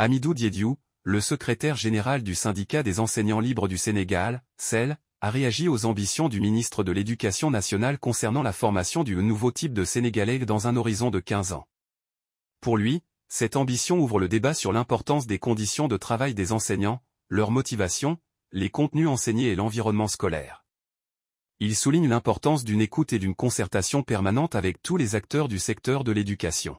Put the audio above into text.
Amidou Diédiou, le secrétaire général du syndicat des enseignants libres du Sénégal, CEL, a réagi aux ambitions du ministre de l'Éducation nationale concernant la formation du nouveau type de Sénégalais dans un horizon de 15 ans. Pour lui, cette ambition ouvre le débat sur l'importance des conditions de travail des enseignants, leur motivation, les contenus enseignés et l'environnement scolaire. Il souligne l'importance d'une écoute et d'une concertation permanente avec tous les acteurs du secteur de l'éducation.